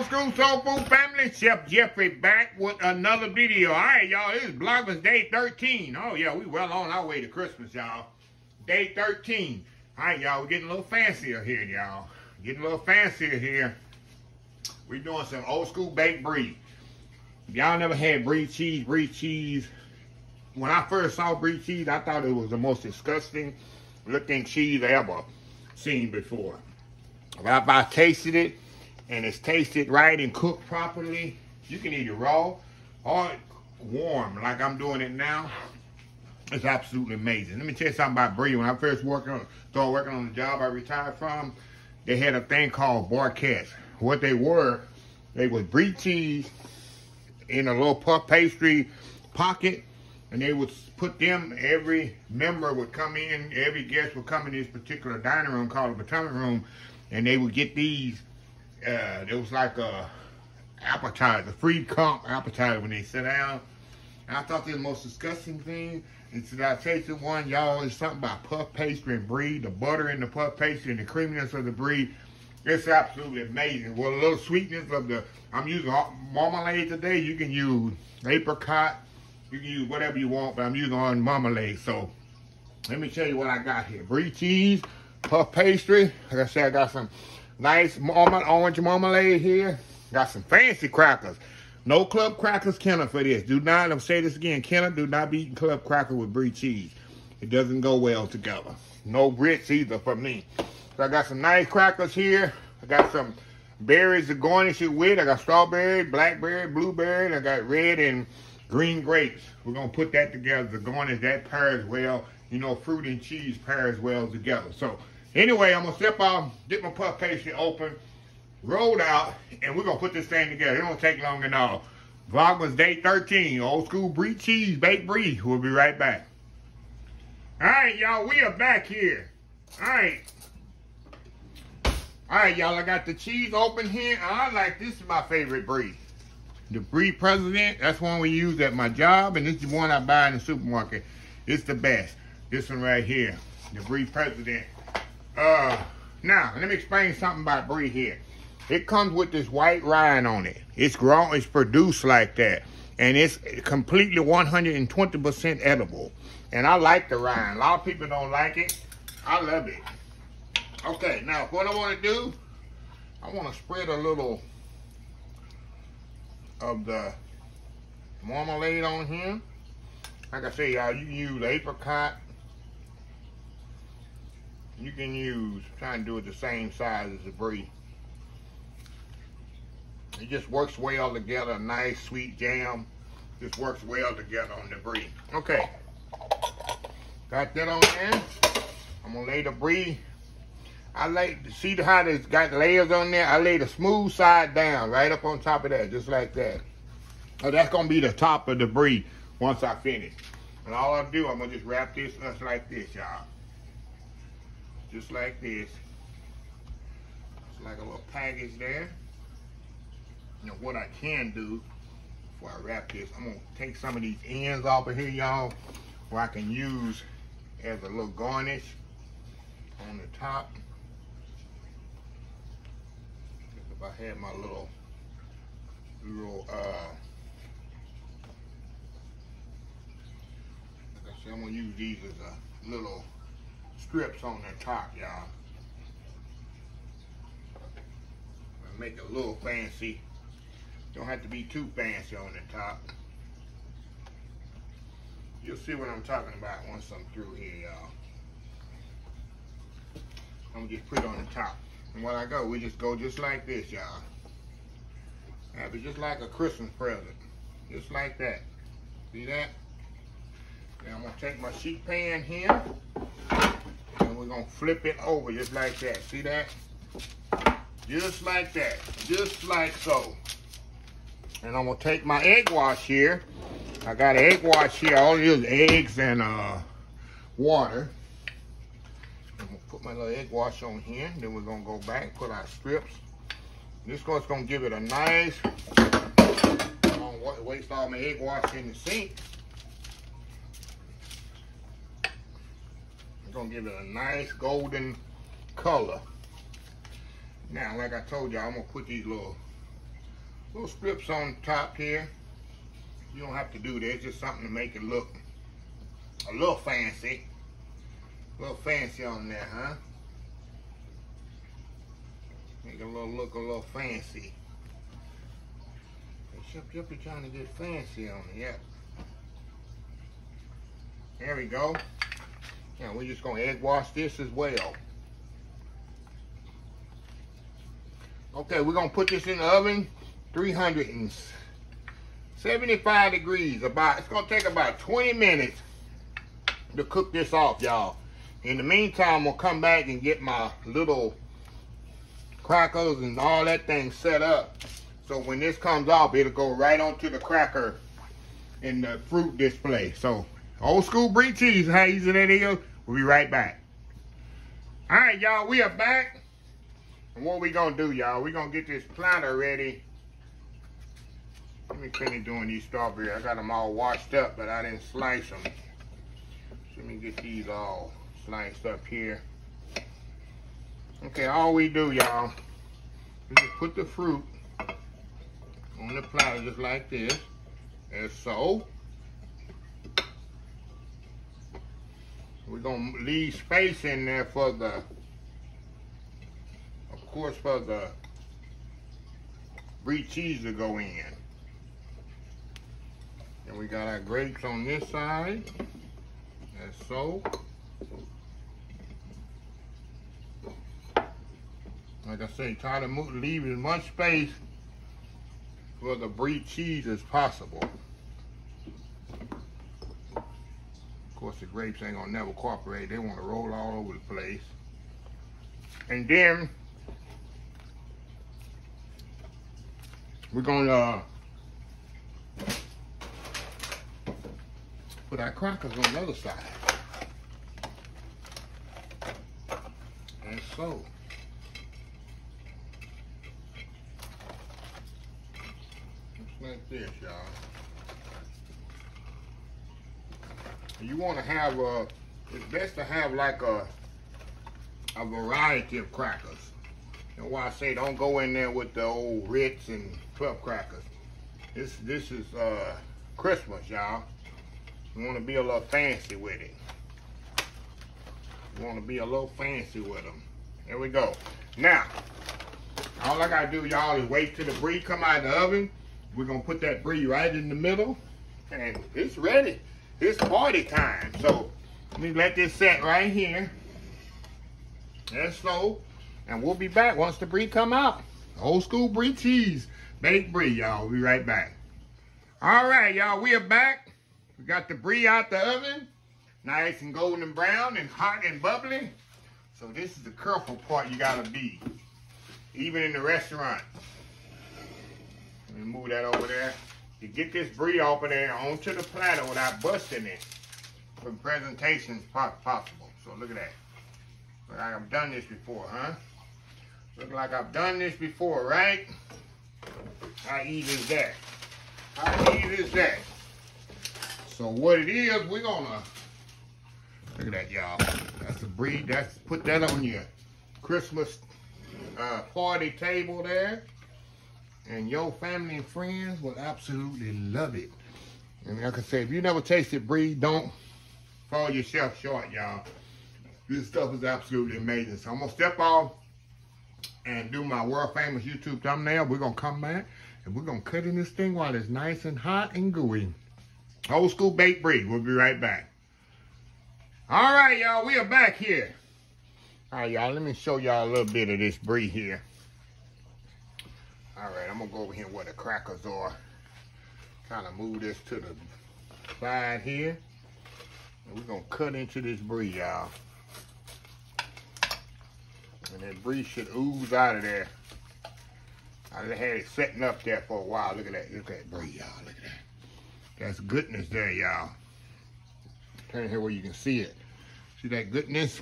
old school soul food family. Chef Jeffery back with another video. All right, y'all. This is Vlogmas Day 13. Oh, yeah, we well on our way to Christmas, y'all. Day 13. All right, y'all. We're getting a little fancier here, y'all. Getting a little fancier here. We're doing some old school baked brie. Y'all never had brie cheese, brie cheese. When I first saw brie cheese, I thought it was the most disgusting looking cheese ever seen before. If I tasted it and it's tasted right and cooked properly, you can eat it raw or warm like I'm doing it now. It's absolutely amazing. Let me tell you something about brie. When I first working on, started working on the job I retired from, they had a thing called barquettes. What they were, they was brie cheese in a little puff pastry pocket, and they would put them, every member would come in, every guest would come in this particular dining room called the Potomac Room, and they would get these. Uh, it was like a appetizer, a free comp appetizer when they sit down. And I thought the most disgusting thing. So I tasted one, y'all, it's something about puff pastry and brie, the butter in the puff pastry and the creaminess of the brie. It's absolutely amazing. Well, a little sweetness of the, I'm using marmalade today. You can use apricot. You can use whatever you want, but I'm using on marmalade. So let me tell you what I got here. Brie cheese, puff pastry. Like I said, I got some nice orange marmalade here. Got some fancy crackers. No club crackers, Kenner, for this. Do not, I'm say this again, Kenner, do not be eating club cracker with brie cheese. It doesn't go well together. No Ritz either for me. So I got some nice crackers here. I got some berries to garnish it with. I got strawberry, blackberry, blueberry, I got red and green grapes. We're going to put that together to garnish. That pairs well. You know, fruit and cheese pairs well together. So Anyway, I'm gonna step off, get my puff pastry open, rolled out, and we're gonna put this thing together. It don't take long at all. Vlogmas day 13, old school brie cheese, baked brie. We'll be right back. All right, y'all, we are back here. All right. All right, y'all, I got the cheese open here. I like, this is my favorite brie. The brie president, that's one we use at my job, and this is the one I buy in the supermarket. It's the best. This one right here, the brie president. Uh, now, let me explain something about brie here. It comes with this white rind on it. It's grown, it's produced like that. And it's completely 120% edible. And I like the rind. A lot of people don't like it. I love it. Okay, now what I want to do, I want to spread a little of the marmalade on here. Like I say, y'all, you can use apricot, you can use, try and do it the same size as the brie. It just works well together, nice sweet jam. Just works well together on the brie. Okay, got that on there. I'm gonna lay the brie. I lay, see how it's got layers on there? I lay the smooth side down, right up on top of that, just like that. So that's gonna be the top of the brie once I finish. And all I do, I'm gonna just wrap this just like this, y'all just like this. It's like a little package there. Now what I can do before I wrap this, I'm gonna take some of these ends off of here, y'all, where I can use as a little garnish on the top. If I had my little, little, uh, like I said, I'm gonna use these as a little strips on the top, y'all. Make it a little fancy. Don't have to be too fancy on the top. You'll see what I'm talking about once I'm through here, y'all. I'm gonna just put it on the top. And when I go, we just go just like this, y'all. Have it just like a Christmas present. Just like that. See that? Now I'm gonna take my sheet pan here we're gonna flip it over just like that. See that? Just like that. Just like so. And I'm gonna take my egg wash here. I got an egg wash here. All it is eggs and uh, water. I'm gonna put my little egg wash on here. Then we're gonna go back, put our strips. This one's gonna give it a nice, I don't waste all my egg wash in the sink. It's gonna give it a nice golden color. Now, like I told you, I'm gonna put these little little strips on top here. You don't have to do this, just something to make it look a little fancy. A little fancy on there, huh? Make it a little look a little fancy. Jeffery trying to get fancy on it, yeah. There we go. Now we're just gonna egg wash this as well. Okay, we're gonna put this in the oven, 375 degrees. About it's gonna take about 20 minutes to cook this off, y'all. In the meantime, we'll come back and get my little crackers and all that thing set up. So when this comes off, it'll go right onto the cracker in the fruit display. So old school brie cheese, how easy that is. We'll be right back. All right, y'all, we are back. And what we gonna do, y'all? We gonna get this planter ready. Let me finish doing these strawberries. I got them all washed up, but I didn't slice them. So let me get these all sliced up here. Okay, all we do, y'all, is just put the fruit on the platter just like this, as so. We're gonna leave space in there for the, of course, for the brie cheese to go in. And we got our grapes on this side, as so. Like I say, try to move, leave as much space for the brie cheese as possible. Of course, the grapes ain't gonna never cooperate. They wanna roll all over the place. And then, we're gonna uh, put our crackers on the other side. And so, like this, y'all. You want to have a, it's best to have like a, a variety of crackers. And why I say don't go in there with the old Ritz and Club crackers. This, this is uh, Christmas, y'all. You want to be a little fancy with it. You want to be a little fancy with them. There we go. Now, all I got to do, y'all, is wait till the brie come out of the oven we're gonna put that brie right in the middle and it's ready. It's party time. So let me let this set right here. And slow. And we'll be back once the brie come out. Old school brie cheese. Baked brie, y'all. We'll be right back. All right, y'all. We are back. We got the brie out the oven. Nice and golden brown and hot and bubbly. So this is the careful part you gotta be. Even in the restaurant. Let me move that over there. To get this brie off of there onto the platter without busting it for presentations possible. So look at that. Look like I've done this before, huh? Look like I've done this before, right? How easy is that? How easy is that? So what it is, we're gonna, look at that, y'all. That's a brie, that's, put that on your Christmas uh, party table there and your family and friends will absolutely love it. And like I said, if you never tasted brie, don't fall yourself short, y'all. This stuff is absolutely amazing. So I'm gonna step off and do my world famous YouTube thumbnail. We're gonna come back and we're gonna cut in this thing while it's nice and hot and gooey. Old school baked brie. We'll be right back. All right, y'all, we are back here. All right, y'all, let me show y'all a little bit of this brie here. All right, I'm gonna go over here where the crackers are. Kind of move this to the side here. And we're gonna cut into this brie, y'all. And that brie should ooze out of there. I just had it setting up there for a while. Look at that, look at that brie, y'all, look at that. That's goodness there, y'all. Turn here where you can see it. See that goodness?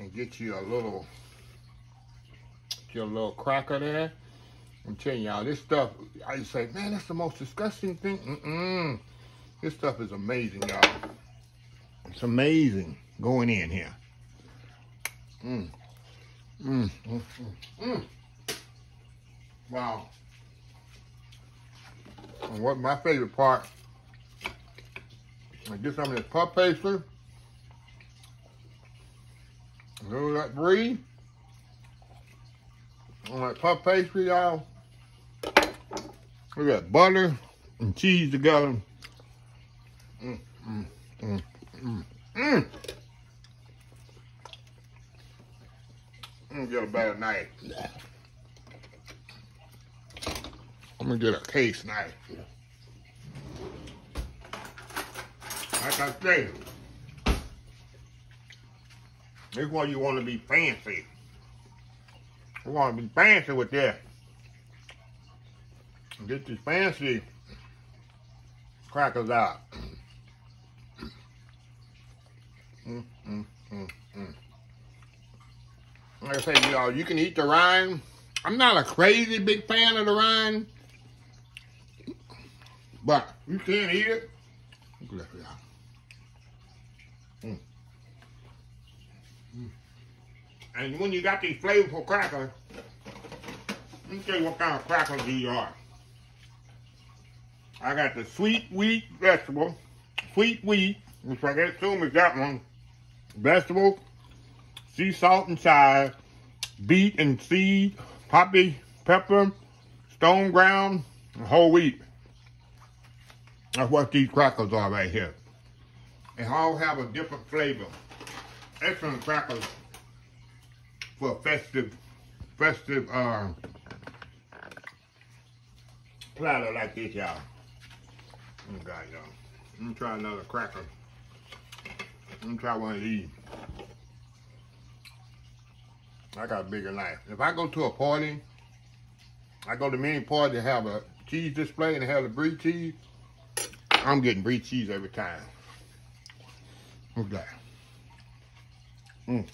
And get you a little your little cracker there. I'm telling y'all, this stuff, I say, man, that's the most disgusting thing. Mm-mm. This stuff is amazing, y'all. It's amazing going in here. Mm. Mm, mm, mm, mm. Wow. And what my favorite part, I get some of this puff pastry. A little of that brie. On that puff pastry, y'all. We got butter and cheese together. Mm, mm, mm, mm, mm. I'm gonna get a better knife. I'm gonna get a case knife. Like I say, this is why you want to be fancy. You want to be fancy with this. Get these fancy crackers out. Mm, mm, mm, mm. Like I say, you know, you can eat the rind. I'm not a crazy big fan of the rind, but you can eat it. Look at that, mm. Mm. And when you got these flavorful crackers, let me tell you what kind of crackers these are. I got the sweet wheat vegetable, sweet wheat, which I assume is that one, vegetable, sea salt and chive, beet and seed, poppy, pepper, stone ground, and whole wheat. That's what these crackers are right here. They all have a different flavor. Excellent crackers for a festive, festive uh, platter like this, y'all. Oh God, y'all. Let me try another cracker. Let me try one of these. I got a bigger knife. If I go to a party, I go to many parties that have a cheese display and have the brie cheese, I'm getting brie cheese every time. Okay. at that. Mm. Mm.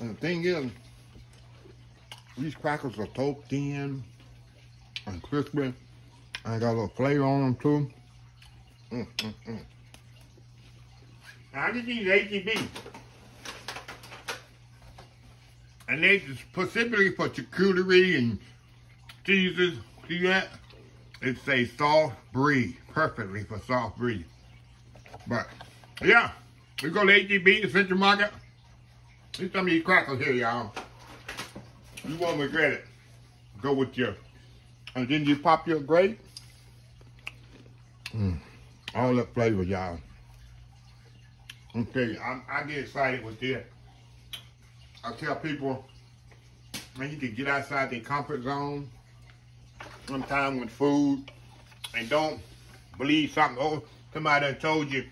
And the thing is, these crackers are so thin and crispy. I got a little flavor on them too. Mm, mm, mm. I just eat HEB. And they specifically for charcuterie and cheeses. See that? It's a soft brie. Perfectly for soft brie. But, yeah. We go to HEB, the Central Market. There's some of these crackers here, y'all. You won't regret it. Go with your, and then you pop your grape. Mm. All that flavor, y'all. Okay, I, I get excited with this. I tell people, man, you can get outside their comfort zone sometime with food and don't believe something. Oh, somebody told you,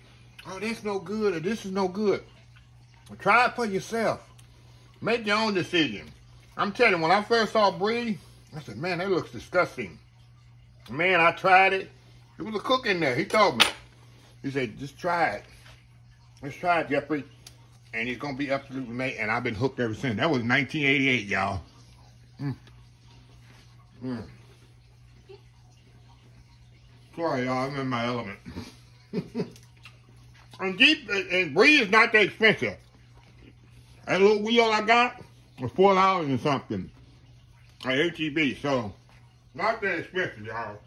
oh, that's no good or this is no good. Try it for yourself. Make your own decision. I'm telling you, when I first saw Brie, I said, man, that looks disgusting. Man, I tried it. There was a cook in there. He told me. He said, just try it. Let's try it, Jeffery. And it's going to be absolutely made. And I've been hooked ever since. That was 1988, y'all. Mm. Mm. Sorry, y'all. I'm in my element. and deep, and Brie is not that expensive. That little wheel I got was four dollars and something at HEB. So not that expensive, y'all.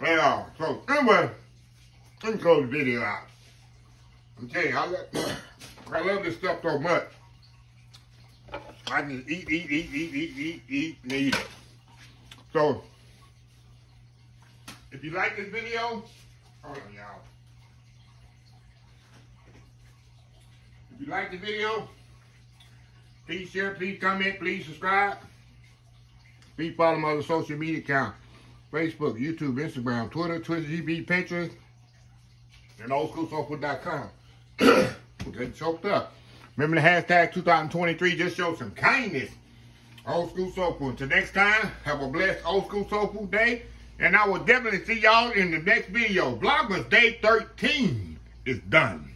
At all. So anyway, let's close the video out. You, I love, I love this stuff so much. I can eat, eat, eat, eat, eat, eat, eat, and eat it. So, if you like this video, hold on, y'all. If you like the video, please share, please comment, please subscribe. Please follow my other social media accounts. Facebook, YouTube, Instagram, Twitter, Twitter GB, Pinterest, and oldschoolsoulfood.com. Getting choked up. Remember the hashtag 2023, just show some kindness. Old School Soul Food. Until next time, have a blessed Old School Soul Food day. And I will definitely see y'all in the next video. Vlogmas Day 13 is done.